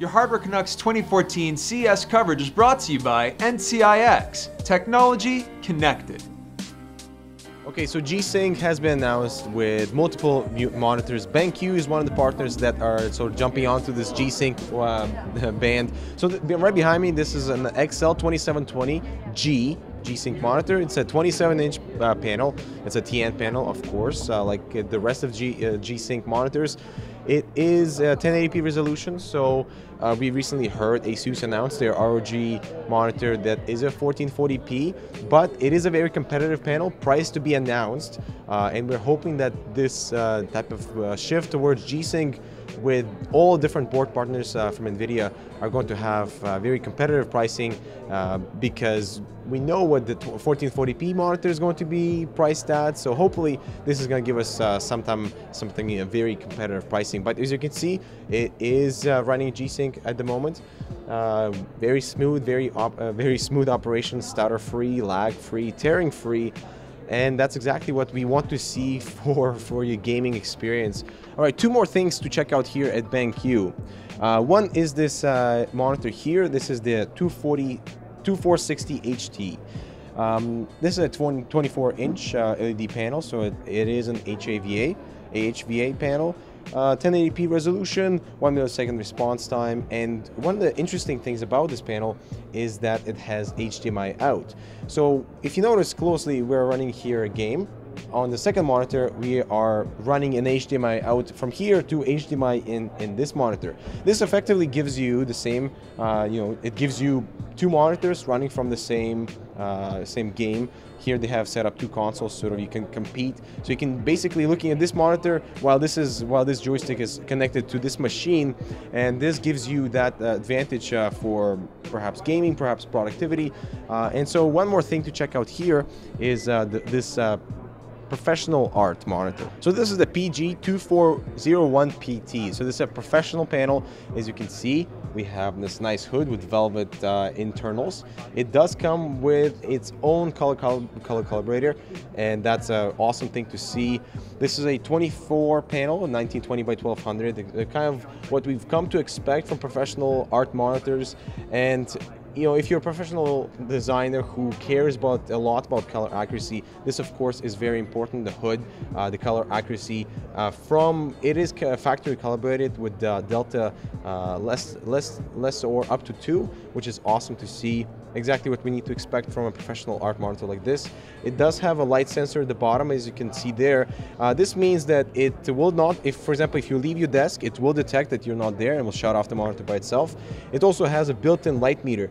Your Hardware Canucks 2014 CES coverage is brought to you by NCIX, technology connected. Okay, so G-Sync has been announced with multiple monitors. BenQ is one of the partners that are sort of jumping onto this G-Sync uh, band. So right behind me, this is an XL2720G G-Sync monitor. It's a 27-inch uh, panel. It's a TN panel, of course, uh, like the rest of uh, G-Sync monitors. It is a 1080p resolution, so uh, we recently heard ASUS announce their ROG monitor that is a 1440p, but it is a very competitive panel, price to be announced, uh, and we're hoping that this uh, type of uh, shift towards G-Sync with all different board partners uh, from NVIDIA are going to have uh, very competitive pricing uh, because we know what the 1440p monitor is going to be priced at. So hopefully this is going to give us uh, sometime something a very competitive pricing. But as you can see, it is uh, running G-Sync at the moment. Uh, very smooth, very very smooth operation, stutter free, lag free, tearing free and that's exactly what we want to see for, for your gaming experience. All right, two more things to check out here at BenQ. Uh, one is this uh, monitor here. This is the 240, 2460 HT. Um, this is a 20, 24 inch uh, LED panel, so it, it is an HAVA, AHVA panel. Uh, 1080p resolution, 1 millisecond response time, and one of the interesting things about this panel is that it has HDMI out. So if you notice closely, we're running here a game. On the second monitor, we are running an HDMI out from here to HDMI in, in this monitor. This effectively gives you the same, uh, you know, it gives you two monitors running from the same, uh, same game here they have set up two consoles so you can compete. So you can basically looking at this monitor while this is while this joystick is connected to this machine, and this gives you that uh, advantage uh, for perhaps gaming, perhaps productivity. Uh, and so one more thing to check out here is uh, this uh, professional art monitor. So this is the PG2401PT. So this is a professional panel. As you can see, we have this nice hood with velvet uh, internals. It does come with its own color, color, color calibrator, and that's an awesome thing to see. This is a 24 panel, 1920 by 1200, the, kind of what we've come to expect from professional art monitors. And you know, if you're a professional designer who cares about a lot about color accuracy, this of course is very important. The hood, uh, the color accuracy uh, from it is factory calibrated with uh, delta uh, less less less or up to two, which is awesome to see exactly what we need to expect from a professional art monitor like this. It does have a light sensor at the bottom, as you can see there. Uh, this means that it will not, if for example, if you leave your desk, it will detect that you're not there and will shut off the monitor by itself. It also has a built-in light meter.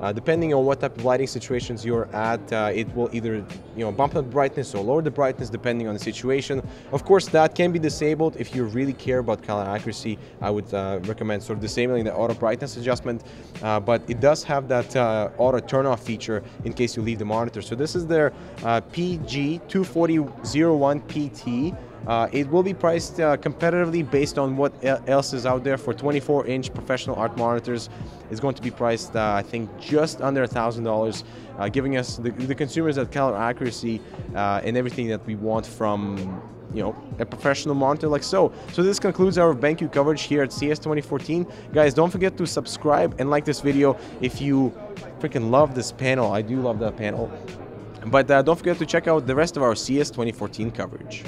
Uh, depending on what type of lighting situations you're at, uh, it will either you know bump up brightness or lower the brightness depending on the situation. Of course, that can be disabled if you really care about color accuracy. I would uh, recommend sort of disabling the auto brightness adjustment, uh, but it does have that uh, auto turn off feature in case you leave the monitor. So this is their uh, PG24001PT. Uh, it will be priced uh, competitively based on what else is out there for 24 inch professional art monitors. It's going to be priced, uh, I think, just under $1,000, uh, giving us the, the, consumers that color accuracy uh, and everything that we want from you know, a professional monitor like so. So this concludes our BenQ coverage here at CES 2014. Guys, don't forget to subscribe and like this video if you freaking love this panel. I do love that panel. But uh, don't forget to check out the rest of our CES 2014 coverage.